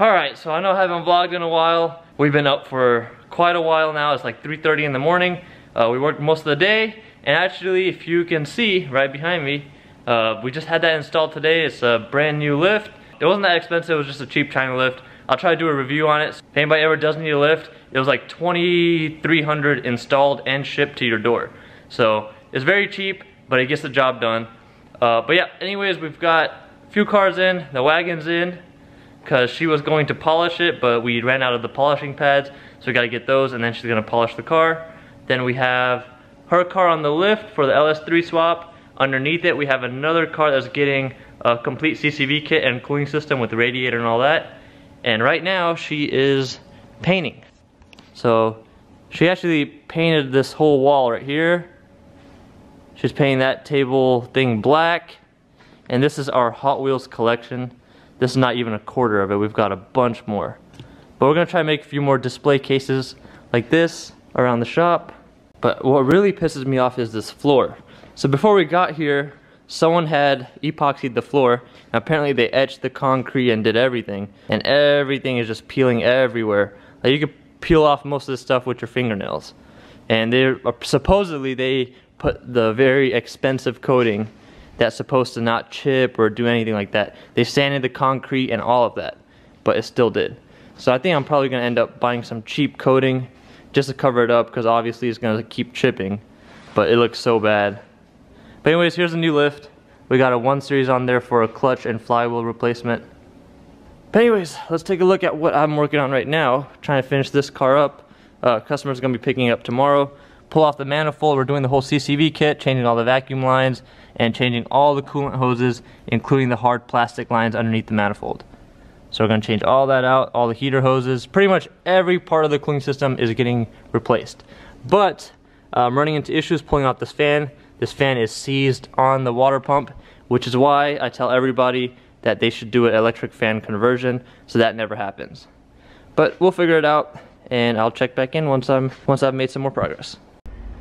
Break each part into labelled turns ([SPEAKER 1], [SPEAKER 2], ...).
[SPEAKER 1] All right, so I know I haven't vlogged in a while. We've been up for quite a while now. It's like 3.30 in the morning. Uh, we worked most of the day. And actually, if you can see right behind me, uh, we just had that installed today. It's a brand new lift. It wasn't that expensive, it was just a cheap China lift. I'll try to do a review on it. If anybody ever does need a lift, it was like 2300 installed and shipped to your door. So it's very cheap, but it gets the job done. Uh, but yeah, anyways, we've got a few cars in, the wagon's in, because she was going to polish it, but we ran out of the polishing pads, so we gotta get those, and then she's gonna polish the car. Then we have her car on the lift for the LS3 swap. Underneath it, we have another car that's getting a complete CCV kit and cooling system with the radiator and all that. And right now, she is painting. So, she actually painted this whole wall right here. She's painting that table thing black. And this is our Hot Wheels collection. This is not even a quarter of it. We've got a bunch more. But we're gonna try to make a few more display cases like this around the shop. But what really pisses me off is this floor. So before we got here, someone had epoxied the floor. And apparently they etched the concrete and did everything. And everything is just peeling everywhere. Like you could peel off most of this stuff with your fingernails. And they uh, supposedly they put the very expensive coating that's supposed to not chip or do anything like that. They sanded the concrete and all of that, but it still did. So I think I'm probably gonna end up buying some cheap coating just to cover it up because obviously it's gonna keep chipping, but it looks so bad. But anyways, here's a new lift. We got a 1 series on there for a clutch and flywheel replacement. But anyways, let's take a look at what I'm working on right now. Trying to finish this car up. Uh, customer's gonna be picking up tomorrow. Pull off the manifold, we're doing the whole CCV kit, changing all the vacuum lines, and changing all the coolant hoses, including the hard plastic lines underneath the manifold. So we're gonna change all that out, all the heater hoses, pretty much every part of the cooling system is getting replaced. But I'm running into issues pulling out this fan. This fan is seized on the water pump, which is why I tell everybody that they should do an electric fan conversion so that never happens. But we'll figure it out and I'll check back in once I'm once I've made some more progress.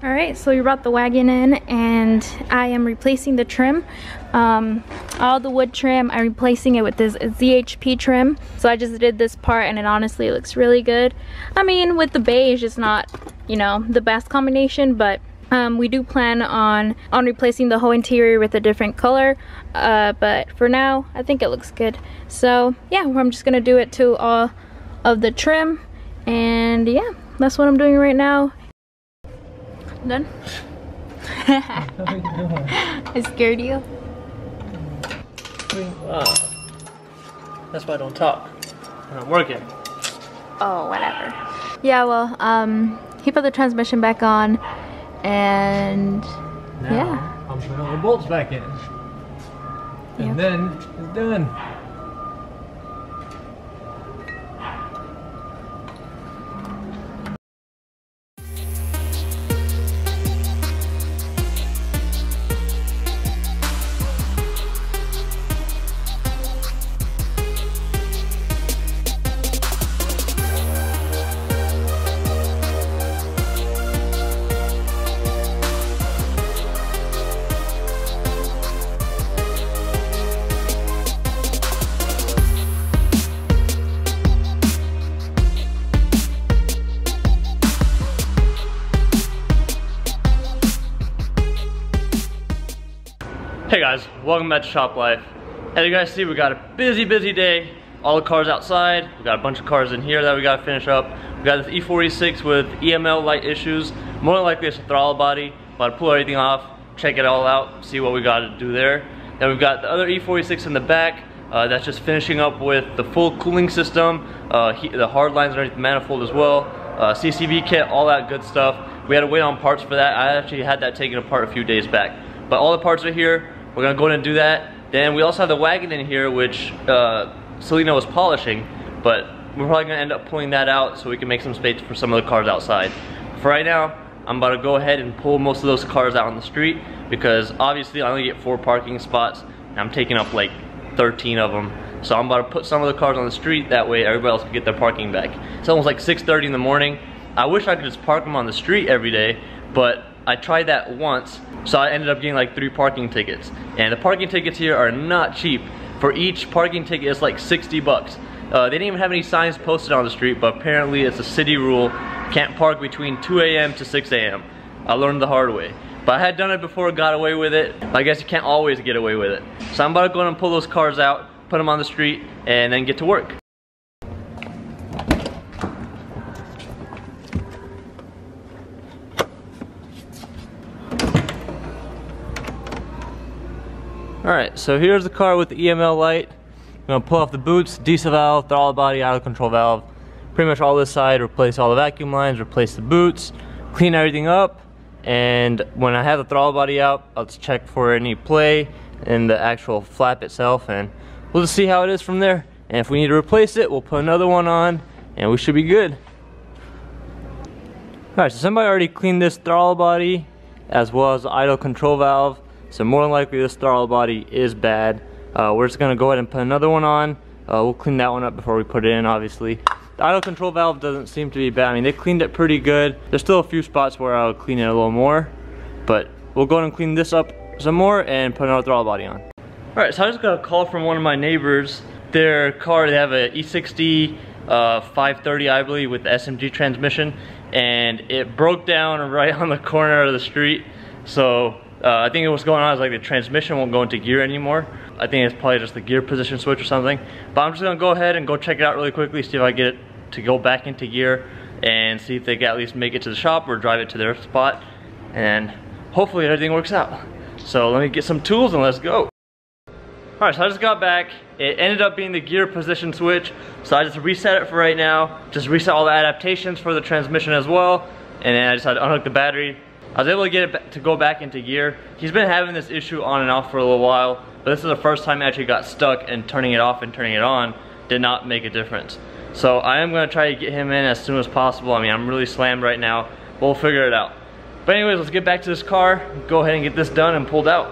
[SPEAKER 2] All right, so we brought the wagon in and I am replacing the trim. Um, all the wood trim, I'm replacing it with this ZHP trim. So I just did this part and it honestly looks really good. I mean, with the beige, it's not, you know, the best combination, but um, we do plan on, on replacing the whole interior with a different color. Uh, but for now, I think it looks good. So yeah, I'm just gonna do it to all of the trim. And yeah, that's what I'm doing right now. Done? I scared you?
[SPEAKER 1] That's why I don't talk. I'm working.
[SPEAKER 2] Oh, whatever. Yeah, well, um, he put the transmission back on and
[SPEAKER 3] now,
[SPEAKER 2] yeah.
[SPEAKER 3] I'm putting all the bolts back in. And
[SPEAKER 2] Yep.
[SPEAKER 3] then it's done.
[SPEAKER 1] Hey guys, welcome back to Shop Life. As you guys see, we got a busy, busy day. All the cars outside. We got a bunch of cars in here that we gotta finish up. We got this E46 with EML light issues. More than likely it's a throttle body. To pull everything off, check it all out, see what we gotta do there. Then we've got the other E46 in the back. Uh, that's just finishing up with the full cooling system, uh, he, the hard lines underneath the manifold as well, uh, CCV kit, all that good stuff. We had to wait on parts for that. I actually had that taken apart a few days back. But all the parts are here. We're gonna go ahead and do that. Then we also have the wagon in here, which uh, Selena was polishing, but we're probably gonna end up pulling that out so we can make some space for some of the cars outside. For right now, I'm about to go ahead and pull most of those cars out on the street because obviously I only get four parking spots and I'm taking up like 13 of them. So I'm about to put some of the cars on the street, that way everybody else can get their parking back. It's almost like 6.30 in the morning. I wish I could just park them on the street every day, but I tried that once, so I ended up getting like three parking tickets. And the parking tickets here are not cheap. For each parking ticket, it's like 60 bucks. Uh, they didn't even have any signs posted on the street, but apparently it's a city rule. Can't park between 2 a.m. to 6 a.m. I learned the hard way. But I had done it before, got away with it. I guess you can't always get away with it. So I'm about to go and pull those cars out, put them on the street, and then get to work. Alright, so here's the car with the EML light. I'm gonna pull off the boots, DISA valve, throttle body, auto control valve, pretty much all this side, replace all the vacuum lines, replace the boots, clean everything up, and when I have the throttle body out, I'll check for any play in the actual flap itself, and we'll just see how it is from there. And if we need to replace it, we'll put another one on, and we should be good. Alright, so somebody already cleaned this throttle body, as well as the idle control valve, so more than likely this throttle body is bad. Uh, we're just gonna go ahead and put another one on. Uh, we'll clean that one up before we put it in, obviously. The idle control valve doesn't seem to be bad. I mean, they cleaned it pretty good. There's still a few spots where I'll clean it a little more, but we'll go ahead and clean this up some more and put another throttle body on. All right, so I just got a call from one of my neighbors. Their car, they have a E60 uh, 530, I believe, with the SMG transmission, and it broke down right on the corner of the street. So uh, I think what's going on is like the transmission won't go into gear anymore. I think it's probably just the gear position switch or something. But I'm just gonna go ahead and go check it out really quickly, see if I get it to go back into gear and see if they can at least make it to the shop or drive it to their spot. And hopefully everything works out. So let me get some tools and let's go. All right, so I just got back. It ended up being the gear position switch. So I just reset it for right now. Just reset all the adaptations for the transmission as well. And then I just had to unhook the battery, I was able to get it to go back into gear. He's been having this issue on and off for a little while, but this is the first time I actually got stuck and turning it off and turning it on did not make a difference. So I am gonna try to get him in as soon as possible. I mean, I'm really slammed right now. We'll figure it out. But anyways, let's get back to this car, go ahead and get this done and pulled out.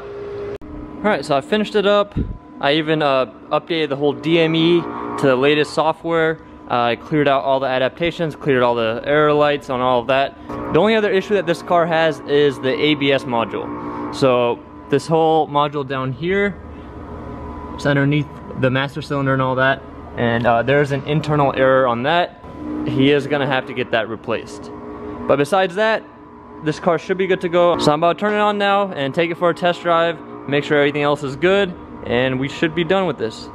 [SPEAKER 1] All right, so I finished it up. I even uh, updated the whole DME to the latest software. Uh, I cleared out all the adaptations, cleared all the error lights on all of that. The only other issue that this car has is the ABS module. So this whole module down here is underneath the master cylinder and all that. And uh, there's an internal error on that. He is gonna have to get that replaced. But besides that, this car should be good to go. So I'm about to turn it on now and take it for a test drive, make sure everything else is good, and we should be done with this.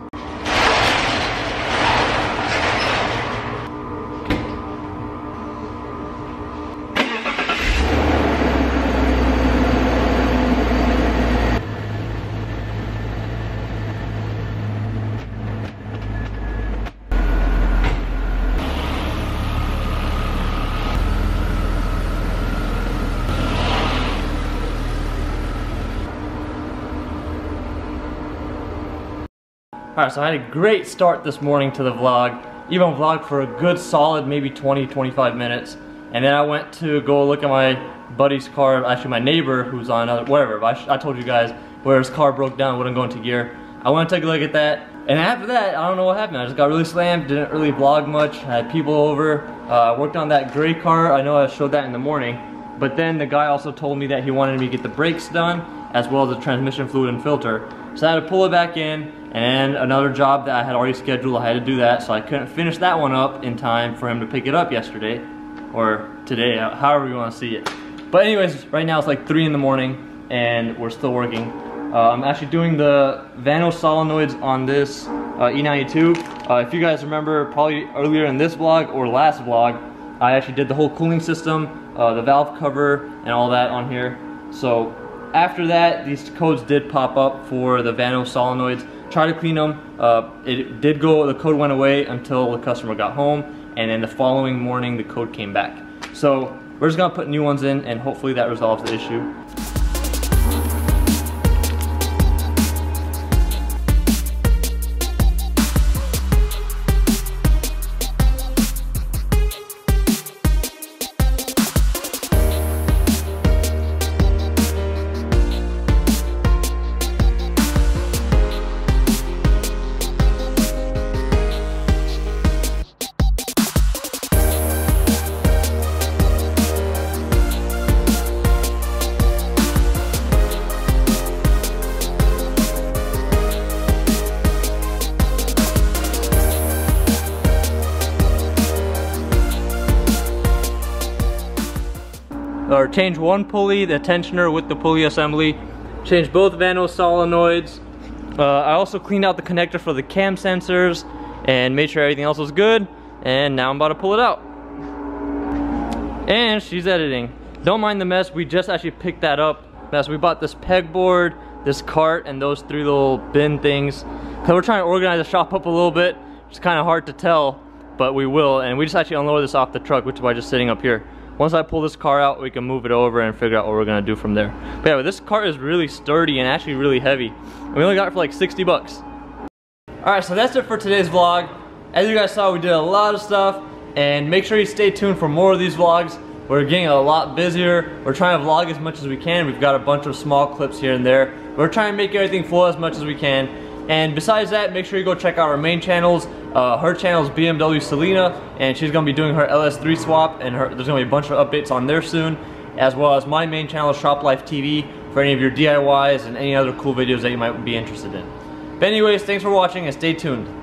[SPEAKER 1] Alright, so I had a great start this morning to the vlog. Even vlogged for a good solid maybe 20-25 minutes. And then I went to go look at my buddy's car, actually my neighbor who's on another, whatever. I, I told you guys where his car broke down, wouldn't go into gear. I went to take a look at that. And after that, I don't know what happened. I just got really slammed, didn't really vlog much, had people over. Uh, worked on that gray car, I know I showed that in the morning. But then the guy also told me that he wanted me to get the brakes done, as well as the transmission fluid and filter. So I had to pull it back in, and another job that I had already scheduled, I had to do that, so I couldn't finish that one up in time for him to pick it up yesterday, or today, however you want to see it. But anyways, right now it's like 3 in the morning, and we're still working. Uh, I'm actually doing the Vanos solenoids on this uh, E92. Uh, if you guys remember, probably earlier in this vlog or last vlog, I actually did the whole cooling system, uh, the valve cover, and all that on here. So after that, these codes did pop up for the Vanos solenoids try to clean them. Uh, it did go, the code went away until the customer got home, and then the following morning the code came back. So we're just gonna put new ones in and hopefully that resolves the issue. Change one pulley, the tensioner with the pulley assembly, change both Vanos solenoids. Uh, I also cleaned out the connector for the cam sensors and made sure everything else was good. And now I'm about to pull it out. And she's editing. Don't mind the mess, we just actually picked that up. Mess, we bought this pegboard, this cart, and those three little bin things. Cause we're trying to organize the shop up a little bit. It's kind of hard to tell, but we will. And we just actually unloaded this off the truck, which is why just sitting up here. Once I pull this car out, we can move it over and figure out what we're gonna do from there. But yeah, this cart is really sturdy and actually really heavy. We only got it for like 60 bucks. All right, so that's it for today's vlog. As you guys saw, we did a lot of stuff and make sure you stay tuned for more of these vlogs. We're getting a lot busier. We're trying to vlog as much as we can. We've got a bunch of small clips here and there. We're trying to make everything flow as much as we can. And besides that, make sure you go check out our main channels. Uh, her channel is BMW Selena, and she's gonna be doing her LS3 swap, and her, there's gonna be a bunch of updates on there soon, as well as my main channel, Shop Life TV, for any of your DIYs and any other cool videos that you might be interested in. But anyways, thanks for watching and stay tuned.